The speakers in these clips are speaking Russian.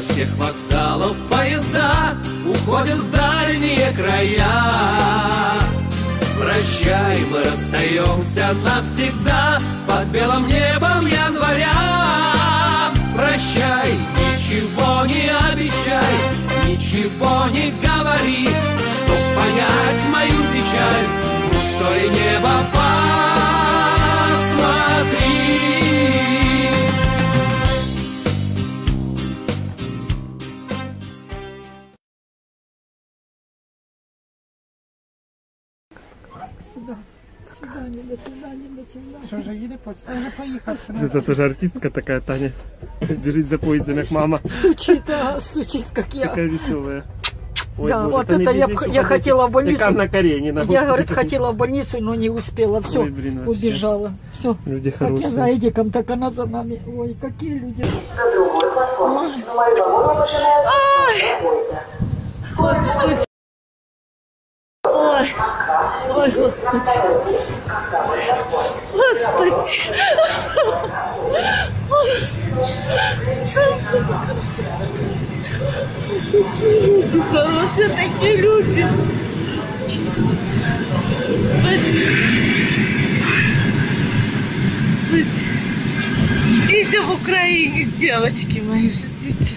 всех вокзалов поезда Уходят в дальние края. Прощай, мы расстаемся навсегда Под белым небом января. Прощай, ничего не обещай Ничего не говори Чтоб понять мою печаль Що вже їде поїзд? А вже поїхав. Это тоже артистка такая, Таня. Бежит за поездом, как мама. Стучит, а, стучит, как я. Такая веселая. Ой, Да, боже, вот не это я бежишь, б- что я подожди. хотела в больницу. Как Анна Каренина. Я, господи. говорит, хотела в больницу, но не успела. Все, Ой, блин, вообще. убежала. Все. Люди Как я хорошие. за Эдиком, так она за нами. Ой, какие люди. Господи. Ой, Господи. Господи. Такие люди хорошие, такие люди. Спасибо. Господи. Ждите в Украине, девочки мои, ждите.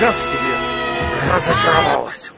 Сейчас в тебе разочаровалась.